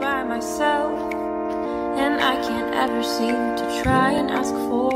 by myself. And I can't ever seem to try and ask for.